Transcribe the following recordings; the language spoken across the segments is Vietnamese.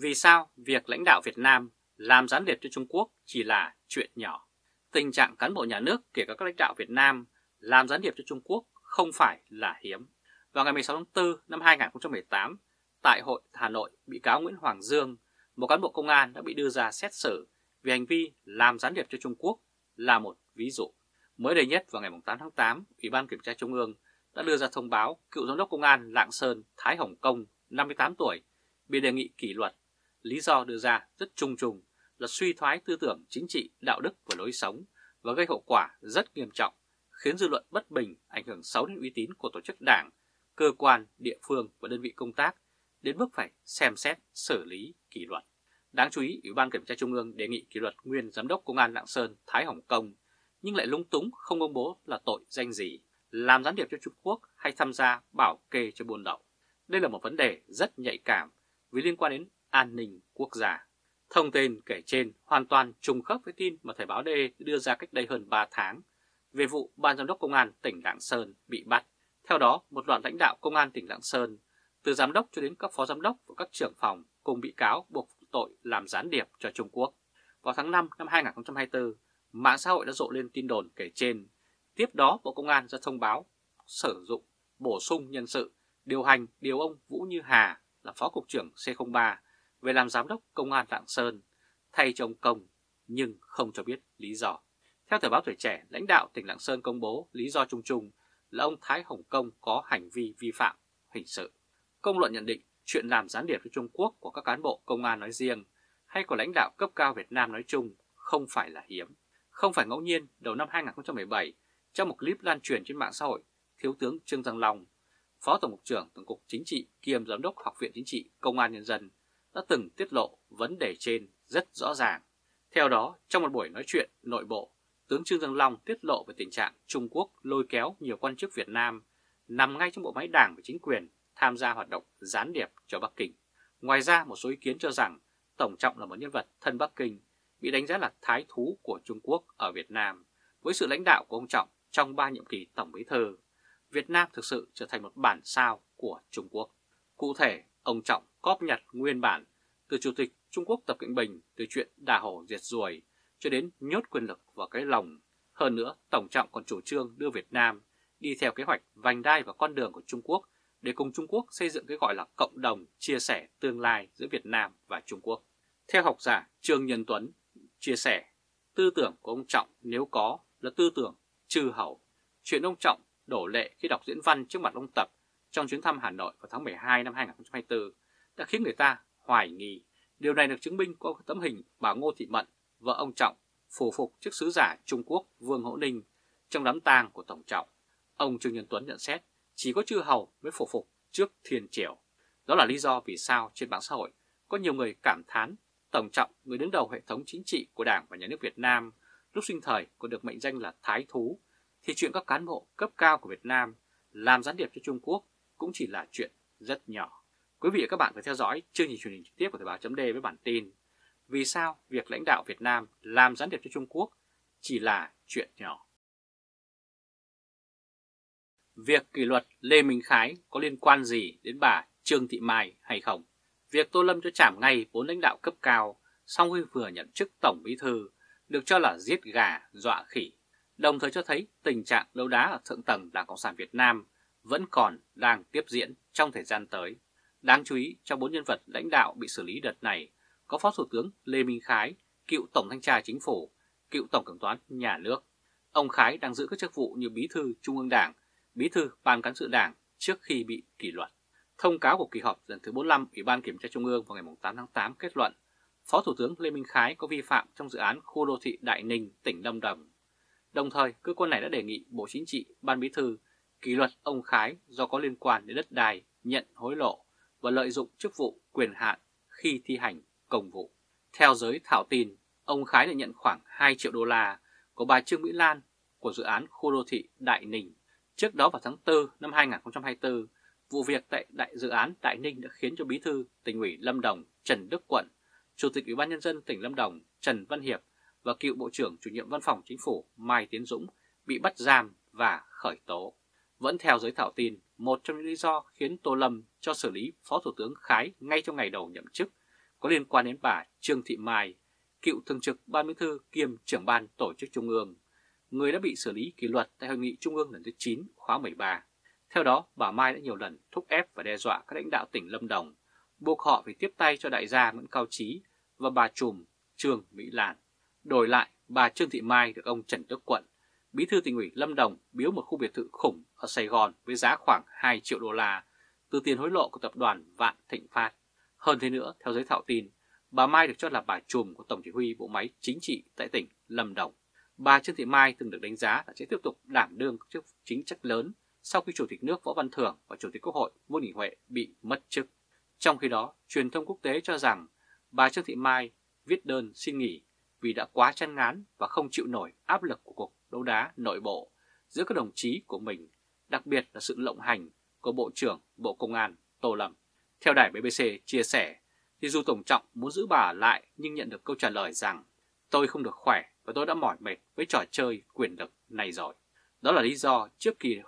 Vì sao việc lãnh đạo Việt Nam làm gián điệp cho Trung Quốc chỉ là chuyện nhỏ? Tình trạng cán bộ nhà nước kể cả các lãnh đạo Việt Nam làm gián điệp cho Trung Quốc không phải là hiếm. Vào ngày 16 tháng 4 năm 2018, tại Hội Hà Nội, bị cáo Nguyễn Hoàng Dương, một cán bộ công an đã bị đưa ra xét xử vì hành vi làm gián điệp cho Trung Quốc là một ví dụ. Mới đây nhất vào ngày 8 tháng 8, Ủy ban Kiểm tra Trung ương đã đưa ra thông báo cựu giám đốc công an Lạng Sơn Thái Hồng Công, 58 tuổi, bị đề nghị kỷ luật. Lý do đưa ra rất trung trùng là suy thoái tư tưởng chính trị, đạo đức và lối sống và gây hậu quả rất nghiêm trọng, khiến dư luận bất bình, ảnh hưởng xấu đến uy tín của tổ chức đảng, cơ quan, địa phương và đơn vị công tác, đến mức phải xem xét, xử lý, kỷ luật. Đáng chú ý, Ủy ban Kiểm tra Trung ương đề nghị kỷ luật nguyên Giám đốc Công an Lạng Sơn Thái Hồng Công, nhưng lại lung túng không công bố là tội danh gì, làm gián điệp cho Trung Quốc hay tham gia bảo kê cho buôn lậu. Đây là một vấn đề rất nhạy cảm vì liên quan đến an ninh quốc gia. Thông tin kể trên hoàn toàn trùng khớp với tin mà Thời báo D đưa ra cách đây hơn 3 tháng về vụ Ban Giám đốc Công an tỉnh Lạng Sơn bị bắt. Theo đó, một loạt lãnh đạo Công an tỉnh Lạng Sơn, từ giám đốc cho đến các phó giám đốc và các trưởng phòng cùng bị cáo buộc tội làm gián điệp cho Trung Quốc. Vào tháng 5 năm 2024, mạng xã hội đã rộ lên tin đồn kể trên. Tiếp đó, Bộ Công an ra thông báo sử dụng bổ sung nhân sự điều hành điều ông Vũ Như Hà là Phó Cục trưởng C03 về làm Giám đốc Công an Lạng Sơn thay cho ông Công nhưng không cho biết lý do. Theo Thời báo Tuổi Trẻ, lãnh đạo tỉnh Lạng Sơn công bố lý do chung chung là ông Thái Hồng Công có hành vi vi phạm hình sự. Công luận nhận định chuyện làm gián điệp với Trung Quốc của các cán bộ công an nói riêng hay của lãnh đạo cấp cao Việt Nam nói chung không phải là hiếm. Không phải ngẫu nhiên, đầu năm 2017, trong một clip lan truyền trên mạng xã hội, Thiếu tướng Trương Giang Long, Phó Tổng cục trưởng Tổng cục Chính trị kiêm Giám đốc Học viện Chính trị Công an Nhân dân đã từng tiết lộ vấn đề trên rất rõ ràng. Theo đó, trong một buổi nói chuyện nội bộ, tướng Trương Dương Long tiết lộ về tình trạng Trung Quốc lôi kéo nhiều quan chức Việt Nam nằm ngay trong bộ máy đảng và chính quyền tham gia hoạt động gián điệp cho Bắc Kinh. Ngoài ra, một số ý kiến cho rằng Tổng Trọng là một nhân vật thân Bắc Kinh, bị đánh giá là thái thú của Trung Quốc ở Việt Nam. Với sự lãnh đạo của ông Trọng trong ba nhiệm kỳ Tổng Bí Thư, Việt Nam thực sự trở thành một bản sao của Trung Quốc. Cụ thể, ông Trọng cóp nhặt nguyên bản từ Chủ tịch Trung Quốc Tập Cận Bình từ chuyện đà hổ diệt ruồi cho đến nhốt quyền lực vào cái lòng. Hơn nữa, Tổng Trọng còn chủ trương đưa Việt Nam đi theo kế hoạch vành đai và con đường của Trung Quốc để cùng Trung Quốc xây dựng cái gọi là cộng đồng chia sẻ tương lai giữa Việt Nam và Trung Quốc. Theo học giả Trương Nhân Tuấn chia sẻ, tư tưởng của ông Trọng nếu có là tư tưởng trừ hậu. Chuyện ông Trọng đổ lệ khi đọc diễn văn trước mặt ông Tập trong chuyến thăm Hà Nội vào tháng 12 năm 2024 đã khiến người ta hoài nghi. Điều này được chứng minh qua tấm hình bà Ngô Thị Mận, vợ ông Trọng, phù phục trước sứ giả Trung Quốc Vương Hữu Ninh trong đám tang của Tổng Trọng. Ông Trương Nhân Tuấn nhận xét chỉ có chư hầu mới phổ phục trước thiên triều. Đó là lý do vì sao trên mạng xã hội có nhiều người cảm thán Tổng Trọng, người đứng đầu hệ thống chính trị của Đảng và Nhà nước Việt Nam, lúc sinh thời còn được mệnh danh là Thái Thú, thì chuyện các cán bộ cấp cao của Việt Nam làm gián điệp cho Trung Quốc cũng chỉ là chuyện rất nhỏ. Quý vị và các bạn vừa theo dõi chương trình truyền hình trực tiếp của Thời báo chấm với bản tin Vì sao việc lãnh đạo Việt Nam làm gián điệp cho Trung Quốc chỉ là chuyện nhỏ. Việc kỷ luật Lê Minh Khái có liên quan gì đến bà Trương Thị Mai hay không? Việc Tô Lâm cho trảm ngay bốn lãnh đạo cấp cao sau khi vừa nhận chức Tổng Bí Thư được cho là giết gà, dọa khỉ, đồng thời cho thấy tình trạng đấu đá ở thượng tầng Đảng Cộng sản Việt Nam vẫn còn đang tiếp diễn trong thời gian tới. Đáng chú ý, trong bốn nhân vật lãnh đạo bị xử lý đợt này có Phó Thủ tướng Lê Minh Khái, cựu Tổng Thanh tra Chính phủ, cựu Tổng Kiểm toán Nhà nước. Ông Khái đang giữ các chức vụ như Bí thư Trung ương Đảng, Bí thư Ban Cán sự Đảng trước khi bị kỷ luật. Thông cáo của kỳ họp lần thứ 45 Ủy ban Kiểm tra Trung ương vào ngày 8 tháng 8 kết luận Phó Thủ tướng Lê Minh Khái có vi phạm trong dự án khu đô thị Đại Ninh, tỉnh Lâm Đồng. Đồng thời, cơ quan này đã đề nghị Bộ Chính trị, Ban Bí thư kỷ luật ông Khái do có liên quan đến đất đai, nhận hối lộ và lợi dụng chức vụ quyền hạn khi thi hành công vụ. Theo giới thảo tin, ông Khái đã nhận khoảng 2 triệu đô la của bà Trương Mỹ Lan của dự án khu đô thị Đại Ninh. Trước đó vào tháng 4 năm 2024, vụ việc tại đại dự án Đại Ninh đã khiến cho bí thư tỉnh ủy Lâm Đồng Trần Đức Quận, chủ tịch Ủy ban nhân dân tỉnh Lâm Đồng Trần Văn Hiệp và cựu bộ trưởng chủ nhiệm văn phòng chính phủ Mai Tiến Dũng bị bắt giam và khởi tố. Vẫn theo giới thảo tin, một trong những lý do khiến Tô Lâm cho xử lý Phó Thủ tướng Khái ngay trong ngày đầu nhậm chức có liên quan đến bà Trương Thị Mai, cựu thường trực Ban Bí thư kiêm trưởng ban tổ chức Trung ương, người đã bị xử lý kỷ luật tại Hội nghị Trung ương lần thứ 9 khóa 13. Theo đó, bà Mai đã nhiều lần thúc ép và đe dọa các lãnh đạo tỉnh Lâm Đồng, buộc họ phải tiếp tay cho đại gia Nguyễn Cao Trí và bà trùm Trương Mỹ Lan. Đổi lại, bà Trương Thị Mai được ông Trần Đức Quận, bí thư tỉnh ủy Lâm Đồng biếu một khu biệt thự khủng ở Sài Gòn với giá khoảng 2 triệu đô la từ tiền hối lộ của tập đoàn Vạn Thịnh Phát. Hơn thế nữa, theo giới thạo tin, bà Mai được cho là bà trùm của Tổng chỉ huy bộ máy chính trị tại tỉnh Lâm Đồng. Bà Trương Thị Mai từng được đánh giá là sẽ tiếp tục đảm đương các chức chính trách lớn sau khi Chủ tịch nước Võ Văn Thưởng và Chủ tịch Quốc hội Vương Đình Huệ bị mất chức. Trong khi đó, truyền thông quốc tế cho rằng bà Trương Thị Mai viết đơn xin nghỉ vì đã quá chăn ngán và không chịu nổi áp lực của cuộc đấu đá nội bộ giữa các đồng chí của mình, đặc biệt là sự lộng hành của Bộ trưởng Bộ Công an Tô Lâm. Theo đài BBC chia sẻ, thì dù Tổng Trọng muốn giữ bà lại nhưng nhận được câu trả lời rằng tôi không được khỏe và tôi đã mỏi mệt với trò chơi quyền lực này rồi. Đó là lý do trước kỳ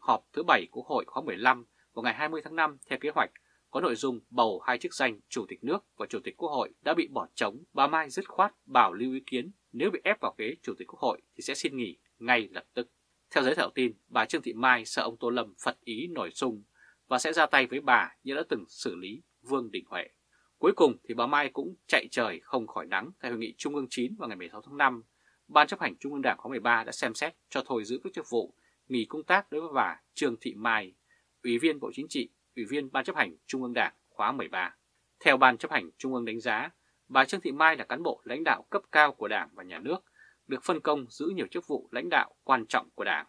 họp thứ bảy của Hội khóa 15 vào ngày 20 tháng 5 theo kế hoạch có nội dung bầu hai chức danh Chủ tịch nước và Chủ tịch Quốc hội đã bị bỏ trống, bà Mai dứt khoát bảo lưu ý kiến nếu bị ép vào ghế Chủ tịch Quốc hội thì sẽ xin nghỉ ngay lập tức. Theo giới thiệu tin, bà Trương Thị Mai sợ ông Tô Lâm phật ý nổi sung và sẽ ra tay với bà như đã từng xử lý Vương Đình Huệ. Cuối cùng thì bà Mai cũng chạy trời không khỏi nắng tại hội nghị Trung ương 9 vào ngày 16 tháng 5. Ban chấp hành Trung ương Đảng khóa 13 đã xem xét cho thôi giữ các chức vụ nghỉ công tác đối với bà Trương Thị Mai, Ủy viên Bộ Chính trị, Ủy viên Ban chấp hành Trung ương Đảng khóa 13. Theo Ban chấp hành Trung ương đánh giá, bà Trương Thị Mai là cán bộ lãnh đạo cấp cao của Đảng và Nhà nước, được phân công giữ nhiều chức vụ lãnh đạo quan trọng của Đảng.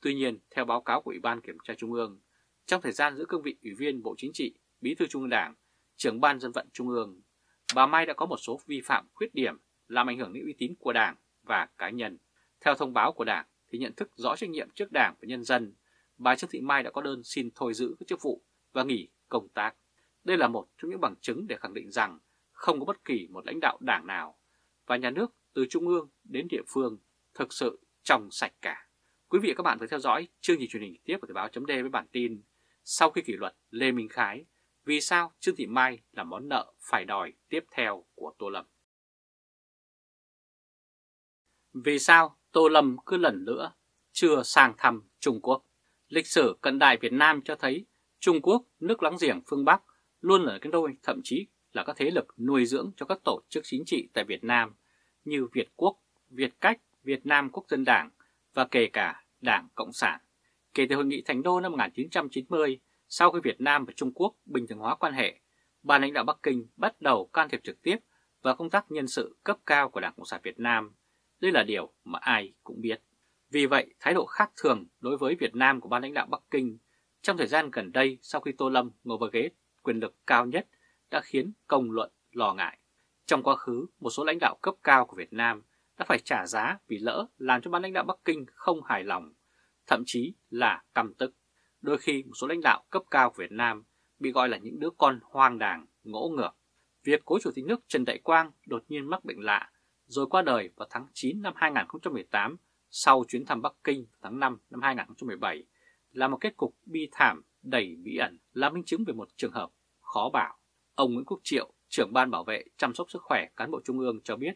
Tuy nhiên, theo báo cáo của Ủy ban Kiểm tra Trung ương, trong thời gian giữ cương vị Ủy viên Bộ Chính trị, Bí thư Trung ương Đảng, trưởng Ban Dân vận Trung ương, bà Mai đã có một số vi phạm khuyết điểm làm ảnh hưởng đến uy tín của Đảng và cá nhân. Theo thông báo của Đảng thì nhận thức rõ trách nhiệm trước Đảng và nhân dân, bà Trương Thị Mai đã có đơn xin thôi giữ các chức vụ và nghỉ công tác. Đây là một trong những bằng chứng để khẳng định rằng không có bất kỳ một lãnh đạo đảng nào và nhà nước từ trung ương đến địa phương thực sự trong sạch cả. Quý vị và các bạn vừa theo dõi chương trình truyền hình tiếp của Thời báo chấm với bản tin Sau khi kỷ luật Lê Minh Khái, vì sao Trương Thị Mai là món nợ phải đòi tiếp theo của Tô Lâm? Vì sao Tô Lâm cứ lần nữa chưa sang thăm Trung Quốc? Lịch sử cận đại Việt Nam cho thấy Trung Quốc, nước láng giềng phương Bắc, luôn là cái đôi thậm chí là các thế lực nuôi dưỡng cho các tổ chức chính trị tại Việt Nam như Việt Quốc, Việt Cách, Việt Nam Quốc dân Đảng và kể cả Đảng Cộng sản. Kể từ Hội nghị Thành Đô năm 1990, sau khi Việt Nam và Trung Quốc bình thường hóa quan hệ, ban lãnh đạo Bắc Kinh bắt đầu can thiệp trực tiếp vào công tác nhân sự cấp cao của Đảng Cộng sản Việt Nam. Đây là điều mà ai cũng biết. Vì vậy, thái độ khác thường đối với Việt Nam của ban lãnh đạo Bắc Kinh trong thời gian gần đây sau khi Tô Lâm ngồi vào ghế quyền lực cao nhất đã khiến công luận lo ngại. Trong quá khứ, một số lãnh đạo cấp cao của Việt Nam đã phải trả giá vì lỡ làm cho ban lãnh đạo Bắc Kinh không hài lòng, thậm chí là căm tức. Đôi khi một số lãnh đạo cấp cao của Việt Nam bị gọi là những đứa con hoang đàng, ngỗ ngược. Việc cố chủ tịch nước Trần Đại Quang đột nhiên mắc bệnh lạ rồi qua đời vào tháng 9 năm 2018 sau chuyến thăm Bắc Kinh tháng 5 năm 2017 là một kết cục bi thảm đầy bí ẩn là minh chứng về một trường hợp khó bảo. Ông Nguyễn Quốc Triệu, trưởng ban bảo vệ chăm sóc sức khỏe cán bộ trung ương cho biết,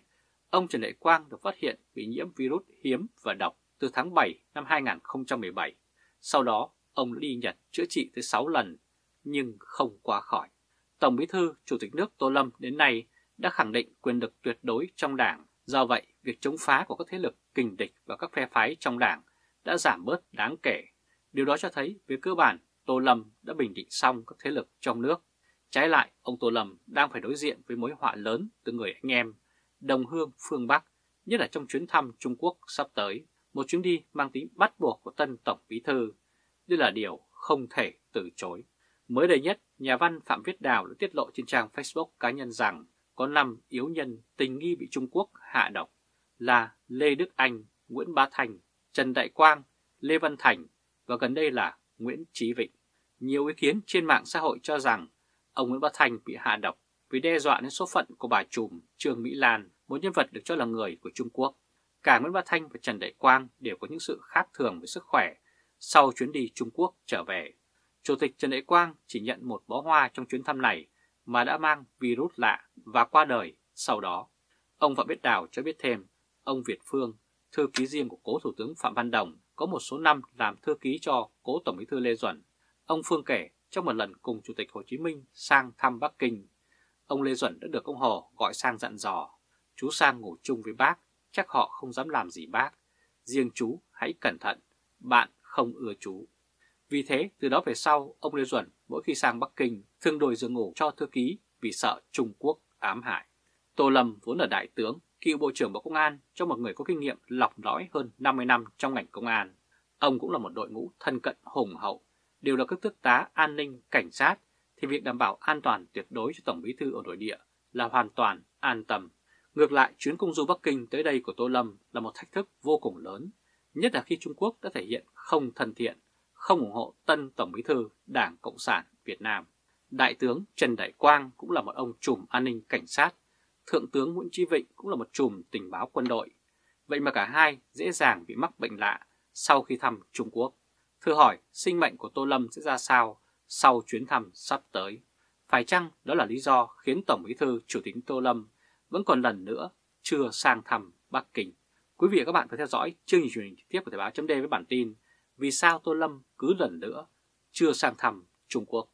ông Trần Đại Quang được phát hiện bị nhiễm virus hiếm và độc từ tháng 7 năm 2017. Sau đó, ông đã đi Nhật chữa trị tới 6 lần, nhưng không qua khỏi. Tổng bí thư, Chủ tịch nước Tô Lâm đến nay đã khẳng định quyền lực tuyệt đối trong đảng. Do vậy, việc chống phá của các thế lực kình địch và các phe phái trong đảng đã giảm bớt đáng kể. Điều đó cho thấy về cơ bản Tô Lâm đã bình định xong các thế lực trong nước. Trái lại, ông Tô Lâm đang phải đối diện với mối họa lớn từ người anh em, đồng hương phương Bắc, nhất là trong chuyến thăm Trung Quốc sắp tới, một chuyến đi mang tính bắt buộc của tân Tổng Bí Thư. Đây là điều không thể từ chối. Mới đây nhất, nhà văn Phạm Viết Đào đã tiết lộ trên trang Facebook cá nhân rằng có 5 yếu nhân tình nghi bị Trung Quốc hạ độc là Lê Đức Anh, Nguyễn Bá Thành, Trần Đại Quang, Lê Văn Thành và gần đây là Nguyễn Trí Vịnh. Nhiều ý kiến trên mạng xã hội cho rằng ông Nguyễn Bá Thành bị hạ độc vì đe dọa đến số phận của bà trùm Trương Mỹ Lan, một nhân vật được cho là người của Trung Quốc. Cả Nguyễn Bá Thanh và Trần Đại Quang đều có những sự khác thường về sức khỏe sau chuyến đi Trung Quốc trở về. Chủ tịch Trần Đại Quang chỉ nhận một bó hoa trong chuyến thăm này mà đã mang virus lạ và qua đời sau đó. Ông Phạm Biết Đào cho biết thêm, ông Việt Phương, thư ký riêng của cố Thủ tướng Phạm Văn Đồng, có một số năm làm thư ký cho cố Tổng bí thư Lê Duẩn. Ông Phương kể trong một lần cùng Chủ tịch Hồ Chí Minh sang thăm Bắc Kinh, ông Lê Duẩn đã được ông Hồ gọi sang dặn dò, chú sang ngủ chung với bác, chắc họ không dám làm gì bác, riêng chú hãy cẩn thận, bạn không ưa chú. Vì thế, từ đó về sau, ông Lê Duẩn mỗi khi sang Bắc Kinh thường đổi giường ngủ cho thư ký vì sợ Trung Quốc ám hại. Tô Lâm vốn là đại tướng, cựu Bộ trưởng Bộ Công an cho một người có kinh nghiệm lọc lõi hơn 50 năm trong ngành công an. Ông cũng là một đội ngũ thân cận hùng hậu, đều là các tước tá an ninh, cảnh sát, thì việc đảm bảo an toàn tuyệt đối cho Tổng Bí thư ở nội địa là hoàn toàn an tâm. Ngược lại, chuyến công du Bắc Kinh tới đây của Tô Lâm là một thách thức vô cùng lớn, nhất là khi Trung Quốc đã thể hiện không thân thiện, không ủng hộ tân Tổng Bí thư Đảng Cộng sản Việt Nam. Đại tướng Trần Đại Quang cũng là một ông trùm an ninh cảnh sát, Thượng tướng Nguyễn Chí Vịnh cũng là một chùm tình báo quân đội. Vậy mà cả hai dễ dàng bị mắc bệnh lạ sau khi thăm Trung Quốc. Thưa hỏi, sinh mệnh của Tô Lâm sẽ ra sao sau chuyến thăm sắp tới? Phải chăng đó là lý do khiến Tổng Bí thư Chủ tịch Tô Lâm vẫn còn lần nữa chưa sang thăm Bắc Kinh? Quý vị và các bạn phải theo dõi chương trình truyền hình trực tiếp của Thời báo chấm với bản tin Vì sao Tô Lâm cứ lần nữa chưa sang thăm Trung Quốc?